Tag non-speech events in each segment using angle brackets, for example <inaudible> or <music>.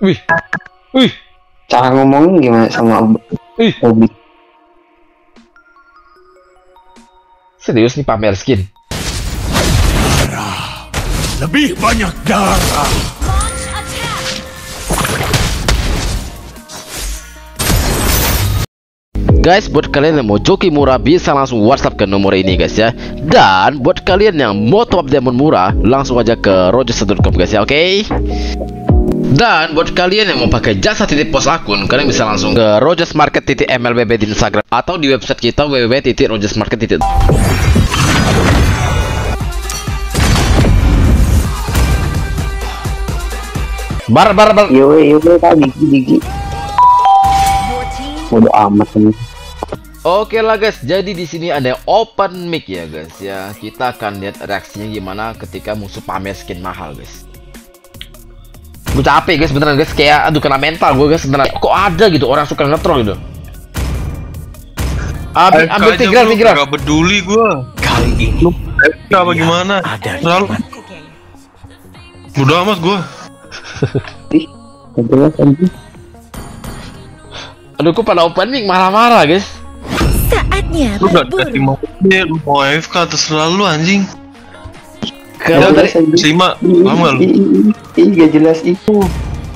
Wih. Wih. Cara ngomongnya gimana sama Ih. Obi? Serius nih pamer skin. Lebih banyak darah. Guys, buat kalian yang mau joki murah bisa langsung WhatsApp ke nomor ini guys ya. Dan buat kalian yang mau top up diamond murah, langsung aja ke rogers.com guys ya, oke? Dan buat kalian yang mau pakai jasa titip pos akun, kalian bisa langsung ke rogersmarket.mlbb di Instagram atau di website kita www.rogersmarket. Bar bar bar. Yo yo tak gigi gigi. Your team Bodo amat ini. Oke lah guys, jadi di sini ada open mic ya guys ya. Kita akan lihat reaksinya gimana ketika musuh pamer skin mahal guys. Gue capek guys beneran guys kayak aduh kena mental gue guys beneran. Kok ada gitu orang suka ngetrol gitu. Ambil, ambil bro, tigral. Gak peduli gua Kali ini Lu apa gimana ada cooking. Udah amat gua <laughs> Ih, jelas anjing. Aduh kok pada open mic marah-marah guys. Saatnya Lu gak dikasih mau Lu mau AFK terserah lu anjing Kalau dari anjing. Sima Ih, Paham gak lu? ih, ih, Ih, gak jelas itu.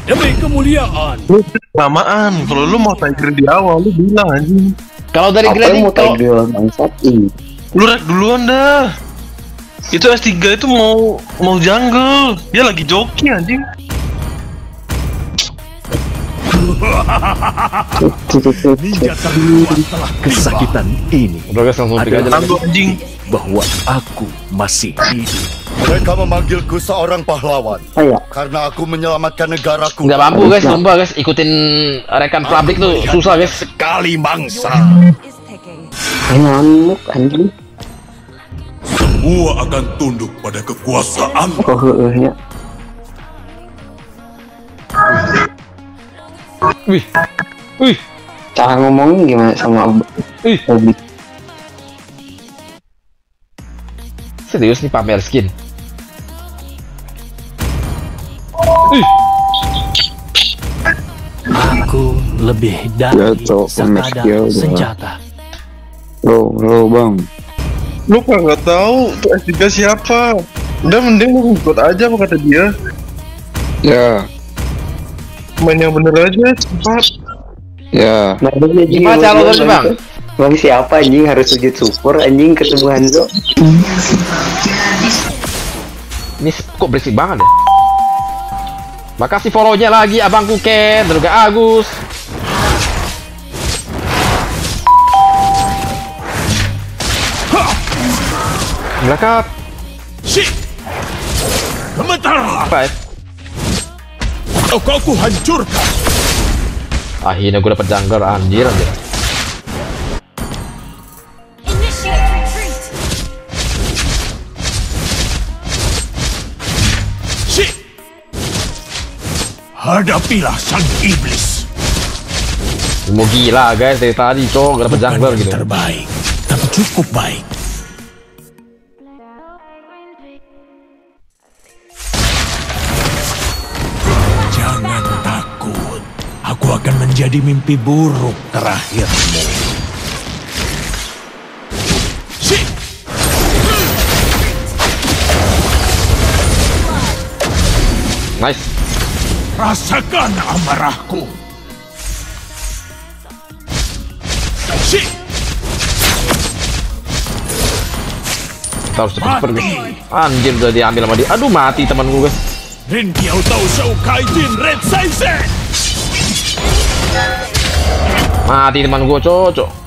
demi kemuliaan. Lu Samaan Kalau lu mau tiger di awal Lu bilang anjing kalau dari Apa mau tiger bangsat ini? Lu rek duluan dah Itu S3 itu mau Mau jungle Dia lagi joki anjing. <laughs> Ninja terkuat telah kesakitan ini udah guys langsung pick aja lah. Tangguh anjing bahwa aku masih hidup. Mereka memanggilku seorang pahlawan Ayo, karena aku menyelamatkan negaraku. Nggak mampu guys, sumpah guys ikutin rekan publik tuh susah guys. Sekali mangsa. Ngamuk anjing. Semua akan tunduk pada kekuasaan. Oh, heeh, ya. Wih. Wih. Cara ngomongnya gimana sama Ih. Obi? Serius nih pamer skin. Ih. Aku lebih Ya, dari pemes sekadar udah. senjata. Bro, bro, bang. Lu kagak tahu tuh S3 siapa Udah mending lu ikut aja apa kata dia Ya, Main yang bener aja cepat ya. Nah, Gimana cara lo tadi, Bang? Bang siapa anjing harus sujud syukur anjing ketemu Hanzo? Ini kok berisik banget ya? Makasih follow-nya lagi abangku Ken, dan juga Agus. Belakang Shit! Gemetar! apa ya? Kau ku hancurkan! Akhirnya gue dapet jungler anjir anjir. Hadapilah sang iblis. Mau gila guys dari tadi cowok gak dapet jungler gitu. terbaik, tapi cukup baik. Jangan takut. Aku akan menjadi mimpi buruk terakhirmu. Nice. Rasakan amarahku. Shit! Kita harus guys. Mati! Anjir udah diambil sama dia. Aduh mati teman gue. Rin Kiao Tau Shou Kaijin Red Saizen! Mati teman gue cocok.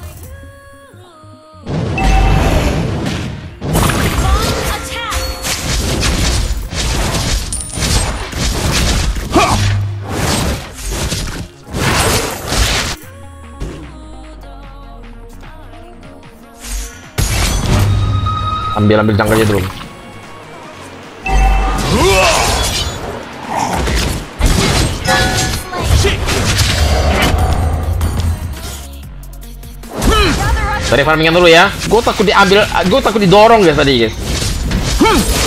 Ambil ambil junglernya dulu. Dari farmingan dulu ya. Gue takut diambil, gue takut didorong guys tadi guys.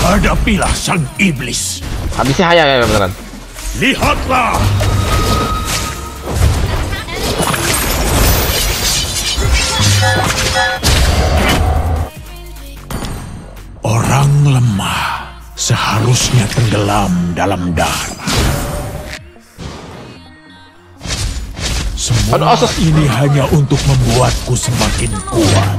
Hadapilah sang iblis. Habisnya hayang ya beneran. Lihatlah! Orang lemah seharusnya tenggelam dalam darah. Semua ini hanya untuk membuatku semakin kuat.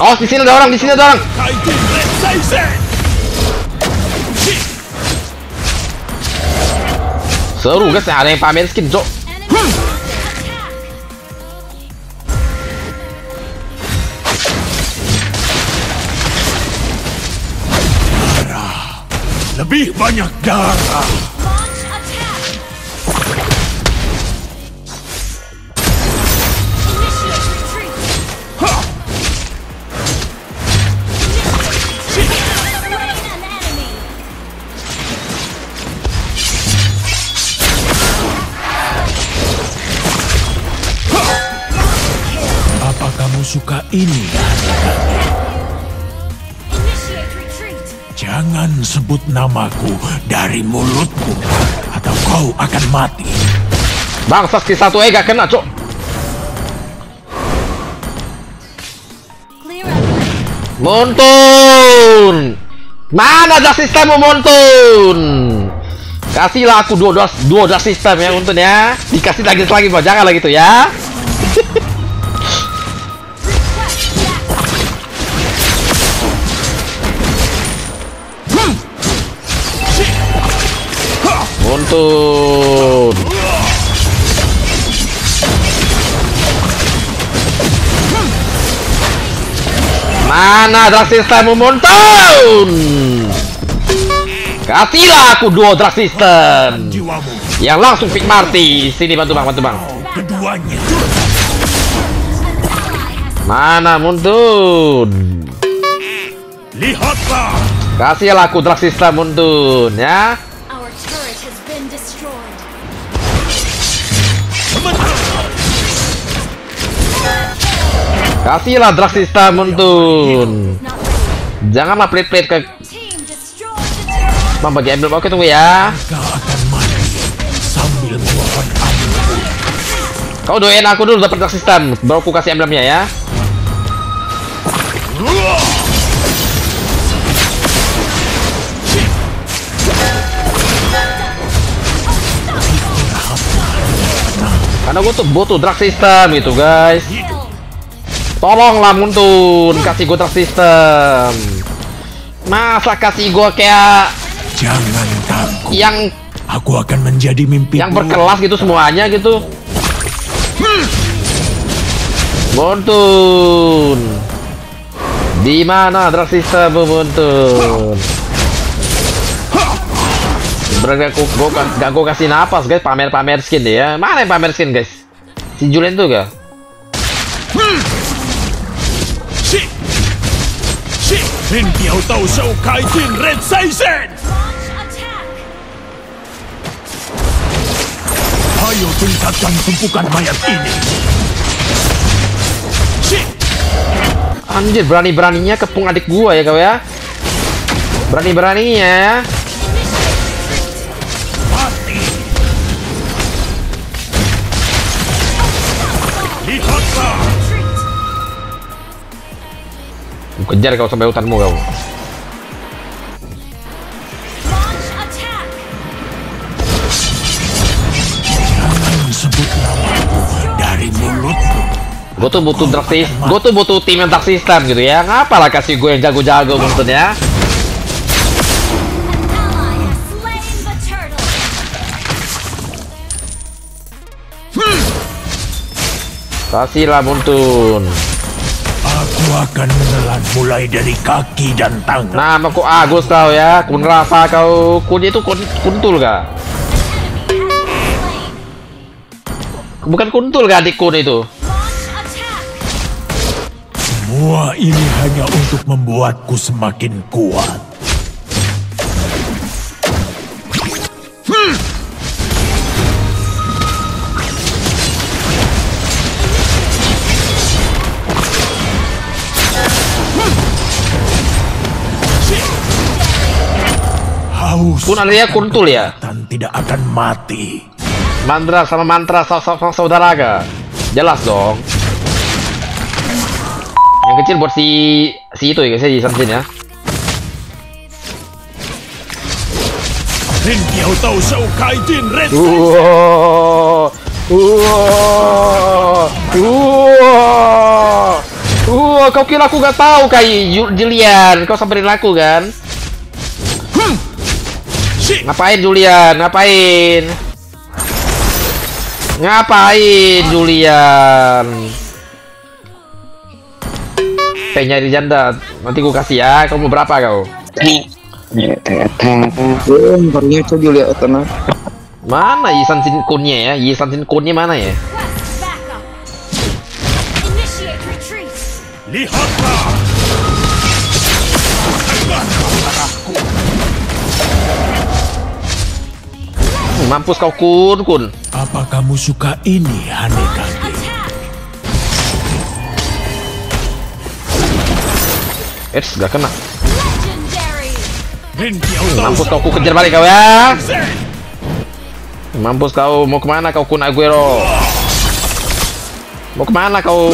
Oh, di sini ada orang, di sini ada orang. Seru guys, ada yang pamer skin, Cok. Lebih banyak darah! Sebut namaku dari mulutmu, atau kau akan mati. Bang, skill satu gak kena, Cok. Montun. Mana ada sistemmu Montun? Kasihlah aku dua dua dua dua sistem ya Montun ya. Dikasih lagi lagi jangan lagi tuh ya. Montun. Mana drag system Montun? Kasihlah aku system Jiwamu, yang langsung pick Marty. Sini bantu bang, bantu bang. keduanya. Mana Montun? Lihatlah! Kasihlah aku drag system Montun ya. Kasihlah. Not ready. Janganlah plate-plate ke. Bang bagi emblem oke tunggu ya. Kau doain aku dulu dapat drag system, baru aku kasih emblemnya ya. Karena gue tuh butuh drag system gitu guys. Tolonglah Muntun, kasih gue drag system. Masa kasih gue kayak Jangan takut. yang Aku akan menjadi mimpi. yang berkelas gitu semuanya gitu. Muntun. Di mana drag system Muntun? Sebenernya aku gua, gak gua kasih napas guys pamer-pamer skin ya. Mana yang pamer skin guys? Si Julian tuh gak? Shit! Rinpiao Tau Shou Kaijin Red Saizen! Launch attack. Ayo tumpukan mayat ini. Anjir berani-beraninya kepung adik gua ya kau ya. Berani-beraninya ya. Kejar kau sampai hutanmu kau. Gue tuh butuh system, gue tuh butuh tim yang system gitu ya. Ngapalah kasih gue yang jago-jago ya. Turtle. Kasihlah Muntun. Akan menelan mulai dari kaki dan tangan. Nama ku Agus kau ya. Kun rasa kau kunnya itu kun, kuntul kah? Slain. Bukan kuntul kah adik kun itu? Semua ini hanya untuk membuatku semakin kuat. Kun artinya kuntul ya? Dan tidak akan mati. Mantra sama mantra sa sa sa- saudara kah? Jelas dong. Yang kecil buat si si itu ya guys ya, si Sansin ya. Wow. Wow. Wow. Wow, kau kira aku gak tahu kai Ju- Julian, kau samperin aku kan? Ngapain Julian? Ngapain? Ngapain Julian? P-nya di janda. Nanti gua kasih ya. Kau mau berapa kau? Eta belum barunya itu Julia Otana. Mana Yisan Sin Kunnya ya? Yisan Sin Kunnya mana ya? Lihatlah! Mampus kau Kun, Kun. Apa kamu suka ini, Hanekage? Eits, gak kena. Mampus kau ku kejar balik kau ya. Mampus kau mau ke mana kau Kun Aguero? Mau ke mana kau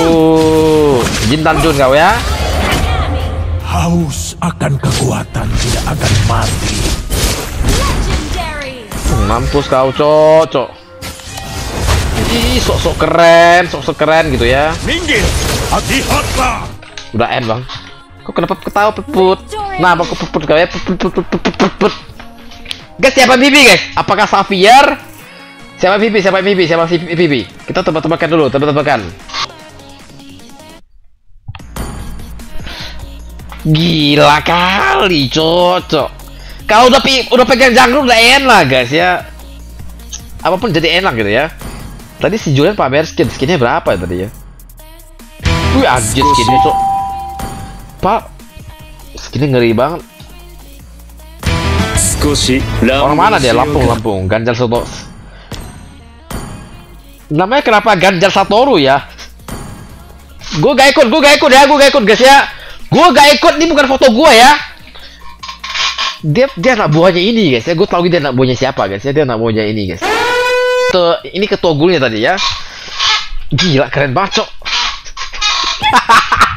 Jin Tanjun kau ya? Haus akan kekuatan tidak akan mati. Mampus kau cocok. Ih, sok-sok keren, sok-sok keren gitu ya. Minggir! Udah end bang. Kok kenapa ketawa put? Nah, apa kok put kau ya? Put, put, put, put, put, put, put. Guys, siapa Bibi guys? Apakah Xavier? Siapa Bibi? Siapa Bibi? Siapa si Bibi? Kita tebak-tebakan dulu, tebak-tebakan. Gila kali, cocok. Kalau udah pi udah pegang jangkrik udah enak guys ya. Apa pun jadi enak gitu ya. Tadi si Julian pamer skin, skinnya berapa ya tadi ya? Wih anjir skinnya cok. Pak, skinnya ngeri banget. Orang mana dia? Lampung, Lampung. Ganjar Soto. Namanya kenapa Ganjar Satoru ya? Gue gak ikut, gue gak ikut ya, gue gak ikut guys ya. Gue gak ikut, ini bukan foto gue ya. Dia dia anak buahnya ini guys ya. Gue tau dia anak buahnya siapa guys ya. Dia anak buahnya ini guys. Tuh, ini ketua gurunya tadi ya. Gila keren banget cok. <laughs>